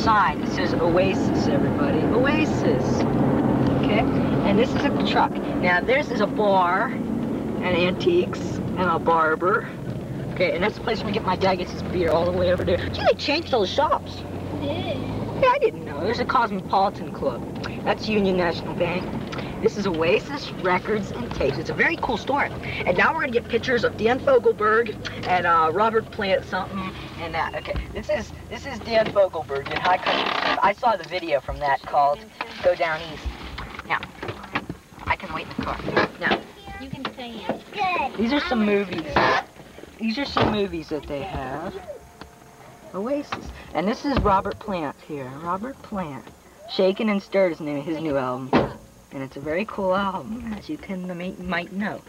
sign. It says Oasis, everybody. Oasis. Okay? And this is a truck. Now, this is a bar and antiques and a barber. Okay, and that's the place where I get my dad gets his beer all the way over there. Gee, they changed those shops. Yeah. Yeah, I didn't know. There's a Cosmopolitan Club. That's Union National Bank. This is Oasis Records and Tapes. It's a very cool store. And now we're gonna get pictures of Dan Fogelberg and uh, Robert Plant something and that. Okay, this is this is Dan Fogelberg in High Country I saw the video from that called Go Down East. Now, I can wait in the car. Now, You can stay in. Good. these are some movies. These are some movies that they have. Oasis. And this is Robert Plant here. Robert Plant. Shaken and Stirred is the name of his new album. And it's a very cool album, as you can might know.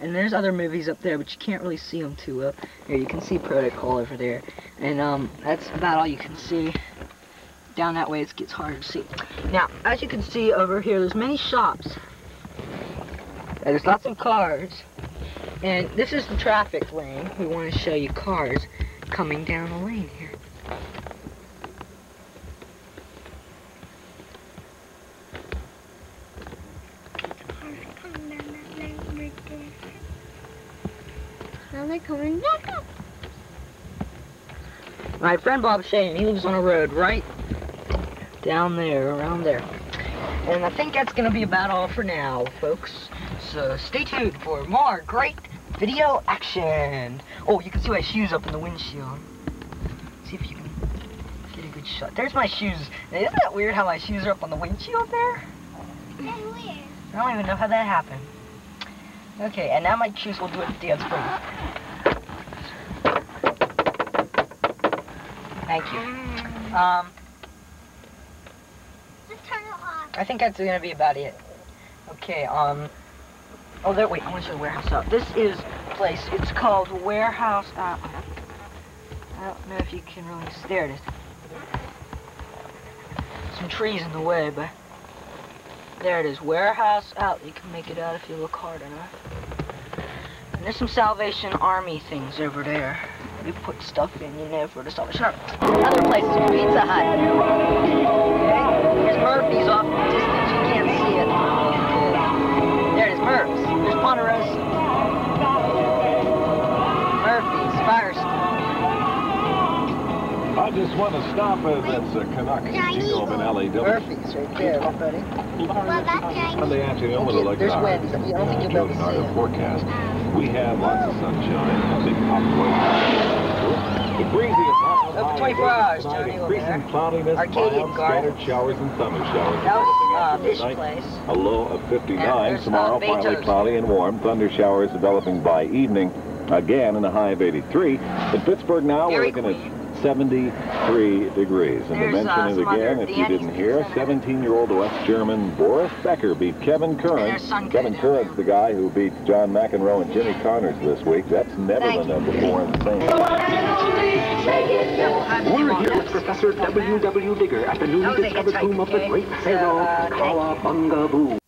And there's other movies up there, but you can't really see them too well. Here, you can see Protocol over there. And um, that's about all you can see. Down that way, it gets harder to see. Now, as you can see over here, there's many shops. There's lots of cars. And this is the traffic lane. We want to show you cars coming down the lane here. Now they're coming back up. My friend Bob Shane, he lives on a road right down there, around there. And I think that's going to be about all for now, folks. So stay tuned for more great video action. Oh, you can see my shoes up in the windshield. See if you can get a good shot. There's my shoes. Now, isn't that weird how my shoes are up on the windshield there? That's weird. I don't even know how that happened. Okay, and now my shoes will do it dance for you. Thank you. Um, Let's turn it off. I think that's gonna be about it. Okay, um, oh, there, wait, I want to show the warehouse out. This is place, it's called Warehouse Out. I don't know if you can really, there it is. Some trees in the way, but there it is, Warehouse oh, Out. You can make it out if you look hard enough. And there's some Salvation Army things over there. You put stuff in, you know, for the Salvation Army. Other places, Pizza Hut. Okay, here's Murphy's off I just want to stop at that's a Canuck over in LAW. Murphy's right there, buddy. Well, that's Chinese. Sunday afternoon with a like there's our, wind. I don't think you'll be able to see forecast. We have lots of sunshine, a big hot The breezy is hot. Open 24 hours, Johnny, Increasing cloudiness, Arcadian mild Gardens. scattered showers and thunder showers. That was uh, after Fish. Place. A low of 59. And there's, uh, Tomorrow, partly cloudy and warm. Thunder showers developing by evening. Again, in a high of 83. In Pittsburgh now, Dairy we're looking Queen. at 73 degrees. And to mention uh, it again, other if you didn't hear, 17-year-old West German Boris Becker beat Kevin Curren. Kevin King. Curren's the guy who beat John McEnroe and Jimmy Connors this week. That's never Thank been you. done before in the same. We're here with Professor W. W. Digger at the newly Those they get discovered tight, tomb of the great So, pharaoh uh, thank you. Kawabungaboo.